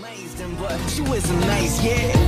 She but you isn't nice, yeah.